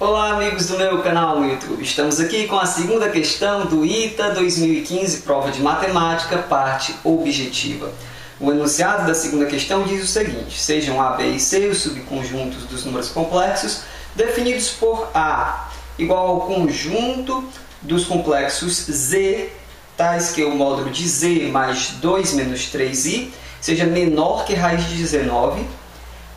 Olá amigos do meu canal no YouTube, estamos aqui com a segunda questão do ITA 2015, prova de matemática, parte objetiva. O enunciado da segunda questão diz o seguinte, sejam A, B e C os subconjuntos dos números complexos definidos por A igual ao conjunto dos complexos Z, tais que o módulo de Z mais 2 menos 3i seja menor que raiz de 19,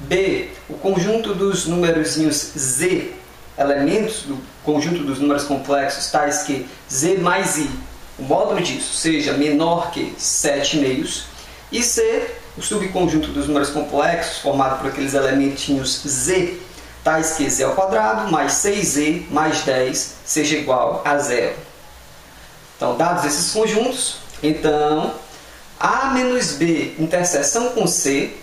B, o conjunto dos númerozinhos Z elementos do conjunto dos números complexos, tais que z mais i, o módulo disso, seja menor que 7 meios, e c, o subconjunto dos números complexos, formado por aqueles elementinhos z, tais que z ao quadrado mais 6z mais 10 seja igual a zero. Então, dados esses conjuntos, então, A menos B interseção com C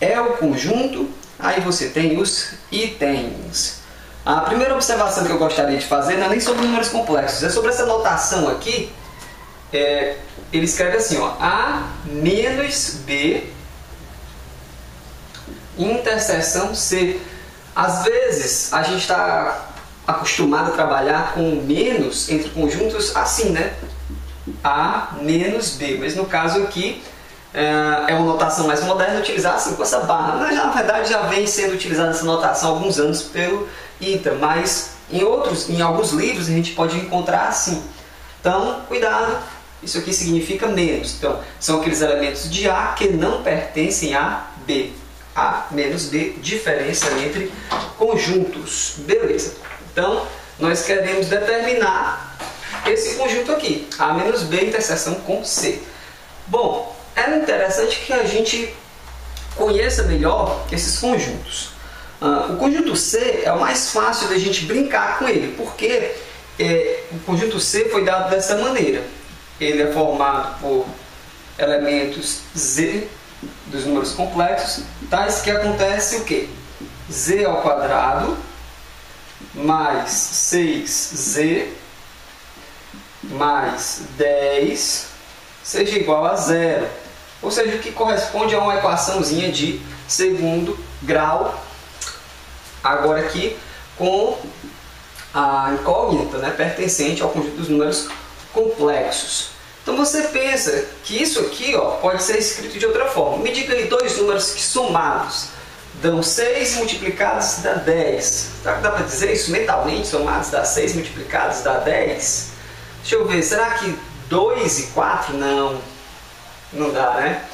é o conjunto, aí você tem os itens. A primeira observação que eu gostaria de fazer não é nem sobre números complexos, é sobre essa notação aqui. É, ele escreve assim, ó, A menos B interseção C. Às vezes a gente está acostumado a trabalhar com menos entre conjuntos assim, né? A menos B, mas no caso aqui é, é uma notação mais moderna utilizar assim com essa barra. Na verdade já vem sendo utilizada essa notação há alguns anos pelo ITA, mas em outros, em alguns livros a gente pode encontrar assim. Então, cuidado, isso aqui significa menos. Então, são aqueles elementos de A que não pertencem a B. A menos B, diferença entre conjuntos. Beleza. Então, nós queremos determinar esse conjunto aqui, A menos B interseção com C. Bom, é interessante que a gente conheça melhor esses conjuntos. Uh, o conjunto C é o mais fácil da gente brincar com ele, porque é, o conjunto C foi dado dessa maneira. Ele é formado por elementos Z dos números complexos, tais que acontece o quê? Z ao quadrado mais 6Z mais 10 seja igual a zero. Ou seja, o que corresponde a uma equaçãozinha de segundo grau agora aqui com a incógnita né, pertencente ao conjunto dos números complexos. Então você pensa que isso aqui ó, pode ser escrito de outra forma. Me diga aí dois números que somados dão 6 multiplicados dá 10. Será que dá para dizer isso mentalmente? Somados dá 6 multiplicados dá 10? Deixa eu ver, será que 2 e 4? Não, não dá, né?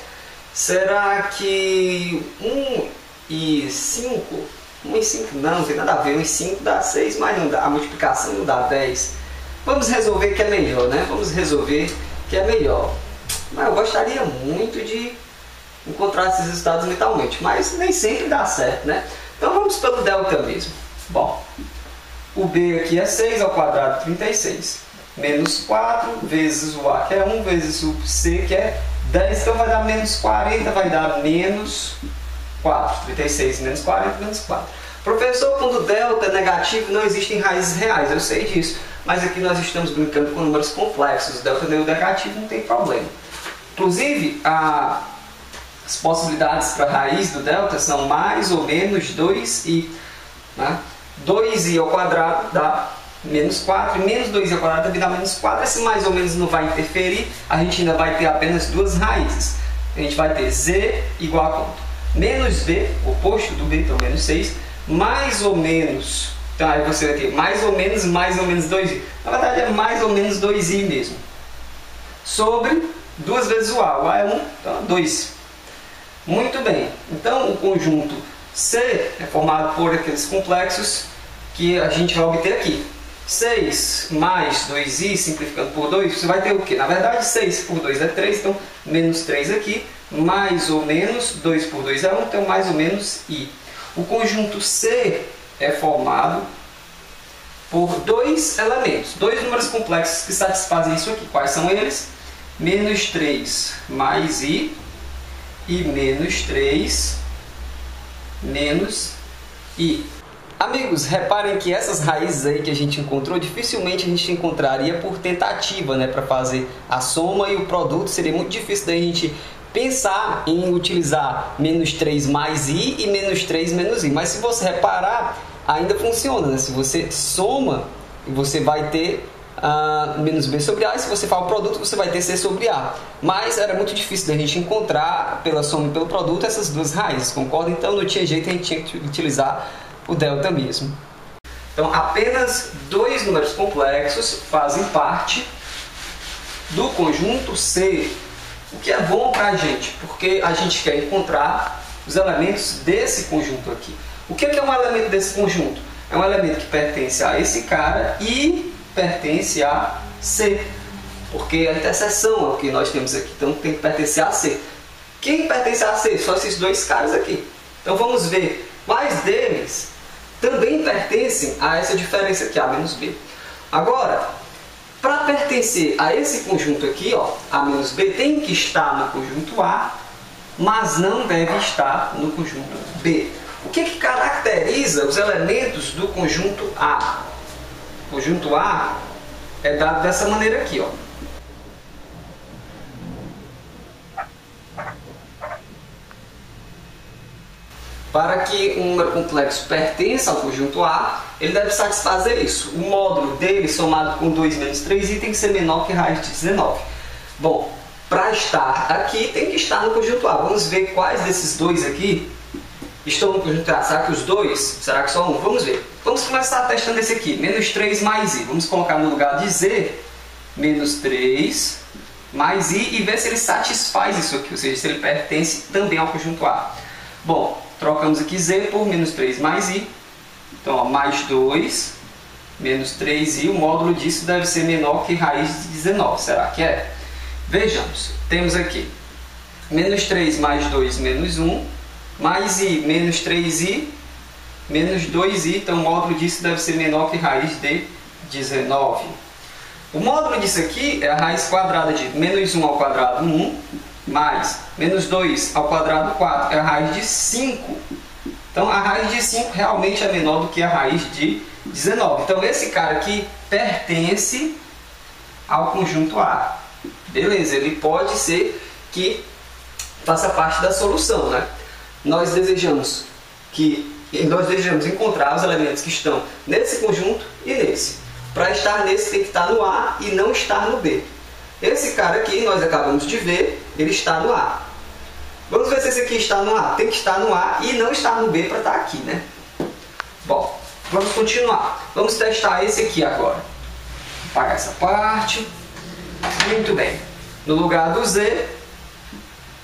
Será que 1 e 5? 1 e 5 não, não tem nada a ver. 1 e 5 dá 6, mas não dá, a multiplicação não dá 10. Vamos resolver que é melhor, né? Vamos resolver que é melhor. Mas eu gostaria muito de encontrar esses resultados mentalmente, mas nem sempre dá certo, né? Então vamos pelo delta mesmo. Bom, o b aqui é 6 ao quadrado 36, menos 4 vezes o a que é 1 vezes o c que é 10, então vai dar menos 40, vai dar menos 4. 36 menos 40 menos 4. Professor, quando delta é negativo, não existem raízes reais, eu sei disso. Mas aqui nós estamos brincando com números complexos. Delta é negativo não tem problema. Inclusive, a, as possibilidades para a raiz do delta são mais ou menos 2i. Né? 2i ao quadrado dá menos 4, e menos 2i ao quadrado também dá menos 4. Esse mais ou menos não vai interferir, a gente ainda vai ter apenas duas raízes. A gente vai ter z igual a quanto? Menos b, oposto do b, então menos 6, mais ou menos, então aí você vai ter mais ou menos, mais ou menos 2i. Na verdade é mais ou menos 2i mesmo. Sobre duas vezes o a, o a é 1, então 2. Muito bem, então o conjunto C é formado por aqueles complexos que a gente vai obter aqui. 6 mais 2i, simplificando por 2, você vai ter o quê? Na verdade, 6 por 2 é 3, então menos 3 aqui, mais ou menos, 2 por 2 é 1, então mais ou menos i. O conjunto C é formado por dois elementos, dois números complexos que satisfazem isso aqui. Quais são eles? Menos 3 mais i e menos 3 menos i. Amigos, reparem que essas raízes aí que a gente encontrou, dificilmente a gente encontraria por tentativa, né, para fazer a soma e o produto seria muito difícil da gente pensar em utilizar menos 3 mais i e menos 3 menos i. Mas se você reparar, ainda funciona. Né? Se você soma, você vai ter uh, menos B sobre A, e se você fala o produto, você vai ter C sobre A. Mas era muito difícil da gente encontrar, pela soma e pelo produto, essas duas raízes, concorda? Então não tinha jeito, a gente tinha que utilizar o delta mesmo. Então apenas dois números complexos fazem parte do conjunto C, o que é bom para a gente, porque a gente quer encontrar os elementos desse conjunto aqui. O que é um elemento desse conjunto? É um elemento que pertence a esse cara e pertence a C, porque a interseção é o que nós temos aqui, então tem que pertencer a C. Quem pertence a C? Só esses dois caras aqui. Então vamos ver quais deles também pertencem a essa diferença aqui, A menos B. Agora, para pertencer a esse conjunto aqui, ó, A menos B, tem que estar no conjunto A, mas não deve estar no conjunto B. O que, que caracteriza os elementos do conjunto A? O conjunto A é dado dessa maneira aqui, ó. Para que um número complexo pertença ao conjunto A, ele deve satisfazer isso. O módulo dele, somado com 2 menos 3i, tem que ser menor que raiz de 19. Bom, para estar aqui, tem que estar no conjunto A. Vamos ver quais desses dois aqui estão no conjunto A. Será que os dois? Será que só um? Vamos ver. Vamos começar testando esse aqui. Menos 3 mais i. Vamos colocar no lugar de z, menos 3 mais i, e ver se ele satisfaz isso aqui, ou seja, se ele pertence também ao conjunto A. Bom, Trocamos aqui z por menos 3 mais i. Então, ó, mais 2 menos 3i. O módulo disso deve ser menor que raiz de 19. Será que é? Vejamos. Temos aqui menos 3 mais 2 menos 1. Mais i menos 3i menos 2i. Então, o módulo disso deve ser menor que raiz de 19. O módulo disso aqui é a raiz quadrada de menos 1 ao quadrado 1 mais menos 2 ao quadrado 4 é a raiz de 5. Então a raiz de 5 realmente é menor do que a raiz de 19. Então esse cara aqui pertence ao conjunto A. Beleza, ele pode ser que faça parte da solução, né? Nós desejamos que nós desejamos encontrar os elementos que estão nesse conjunto e nesse. Para estar nesse tem que estar no A e não estar no B. Esse cara aqui, nós acabamos de ver, ele está no A. Vamos ver se esse aqui está no A. Tem que estar no A e não está no B para estar aqui, né? Bom, vamos continuar. Vamos testar esse aqui agora. Apagar essa parte. Muito bem. No lugar do Z,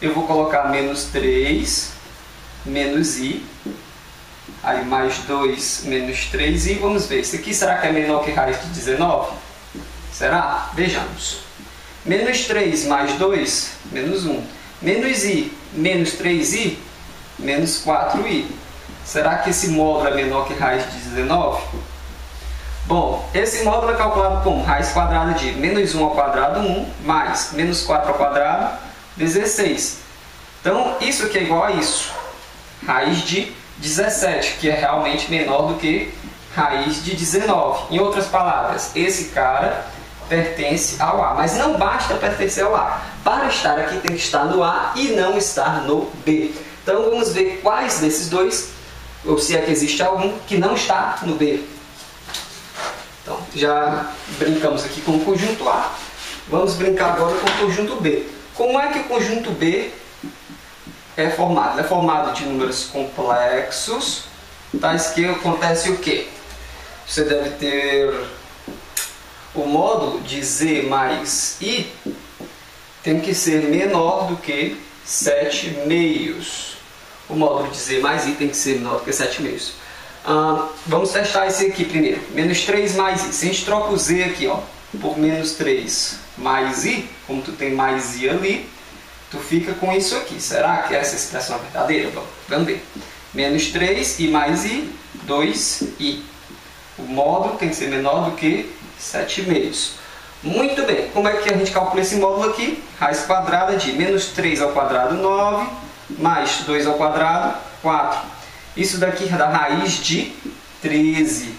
eu vou colocar menos 3, menos I. Aí mais 2, menos 3i. Vamos ver. Esse aqui será que é menor que raiz de 19? Será? Vejamos. Menos 3 mais 2, menos 1. Menos i, menos 3i, menos 4i. Será que esse módulo é menor que raiz de 19? Bom, esse módulo é calculado como raiz quadrada de menos 1 ao quadrado 1, mais menos 4 ao quadrado, 16. Então, isso aqui é igual a isso. Raiz de 17, que é realmente menor do que raiz de 19. Em outras palavras, esse cara pertence ao A. Mas não basta pertencer ao A. Para estar aqui tem que estar no A e não estar no B. Então vamos ver quais desses dois, ou se é que existe algum, que não está no B. Então já brincamos aqui com o conjunto A. Vamos brincar agora com o conjunto B. Como é que o conjunto B é formado? é formado de números complexos, tais que acontece o quê? Você deve ter o módulo de z mais i tem que ser menor do que 7 meios. O módulo de z mais i tem que ser menor do que 7 meios. Ah, vamos testar esse aqui primeiro. Menos 3 mais i. Se a gente troca o z aqui ó, por menos 3 mais i, como tu tem mais i ali, tu fica com isso aqui. Será que essa expressão é verdadeira? Vamos ver. Menos 3 e mais i, 2i. O módulo tem que ser menor do que 7 meios. Muito bem, como é que a gente calcula esse módulo aqui? Raiz quadrada de menos 3 ao quadrado 9, mais 2 ao quadrado 4. Isso daqui é da raiz de 13.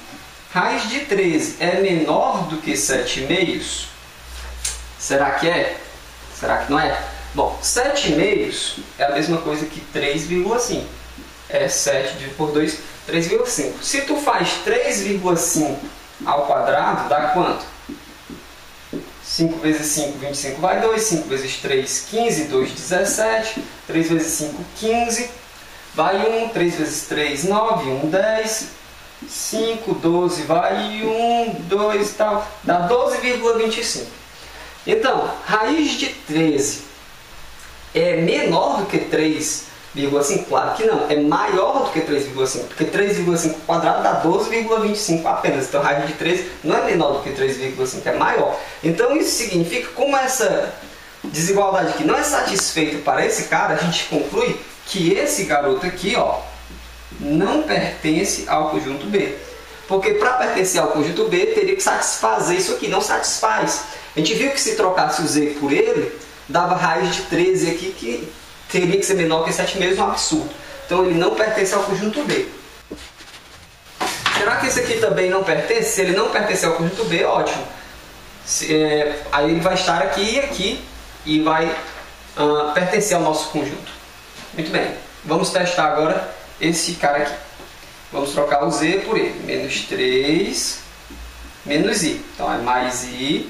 Raiz de 13 é menor do que 7 meios? Será que é? Será que não é? Bom, 7 meios é a mesma coisa que 3,5. É 7 dividido por 2, 3,5. Se tu faz 3,5 ao quadrado, dá quanto? 5 vezes 5, 25 vai 2. 5 vezes 3, 15. 2, 17. 3 vezes 5, 15. Vai 1. 3 vezes 3, 9. 1, 10. 5, 12, vai 1, 2 e tal. Dá 12,25. Então, raiz de 13 é menor do que 3,5? Claro que não, é maior do que 3,5, porque 3,5 quadrado dá 12,25 apenas. Então, raiz de 13 não é menor do que 3,5, é maior. Então, isso significa, como essa desigualdade aqui não é satisfeita para esse cara, a gente conclui que esse garoto aqui, ó, não pertence ao conjunto B. Porque para pertencer ao conjunto B, teria que satisfazer isso aqui, não satisfaz. A gente viu que se trocasse o Z por ele, dava raiz de 13 aqui, que teria que ser menor que 7 meses, um absurdo. Então ele não pertence ao conjunto B. Será que esse aqui também não pertence? Se ele não pertence ao conjunto B, ótimo. Se, é, aí ele vai estar aqui e aqui e vai uh, pertencer ao nosso conjunto. Muito bem, vamos testar agora esse cara aqui. Vamos trocar o z por e. Menos 3, menos i. Então é mais i,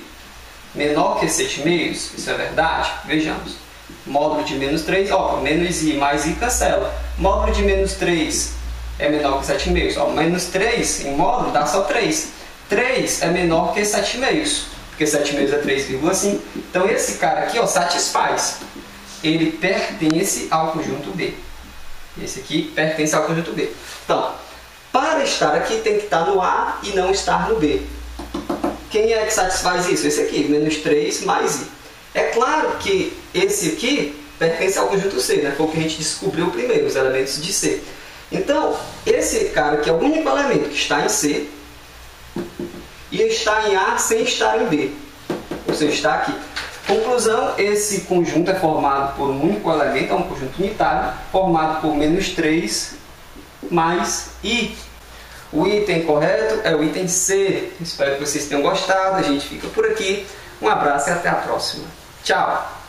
menor que 7 meios. Isso é verdade? Vejamos. Módulo de menos 3, ó, menos i mais i cancela. Módulo de menos 3 é menor que 7 meios. Ó, menos 3 em módulo dá só 3. 3 é menor que 7 meios, porque 7 meios é 3,5. Então esse cara aqui ó, satisfaz. Ele pertence ao conjunto B. Esse aqui pertence ao conjunto B. Então, para estar aqui tem que estar no A e não estar no B. Quem é que satisfaz isso? Esse aqui, menos 3 mais I. É claro que esse aqui pertence ao conjunto C, né? foi o que a gente descobriu primeiro, os elementos de C. Então, esse cara aqui é o único elemento que está em C e está em A sem estar em B. Ou seja, está aqui. Conclusão, esse conjunto é formado por um único elemento, é um conjunto unitário, formado por menos 3 mais I. O item correto é o item C. Espero que vocês tenham gostado. A gente fica por aqui. Um abraço e até a próxima. Tchau!